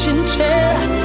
亲切。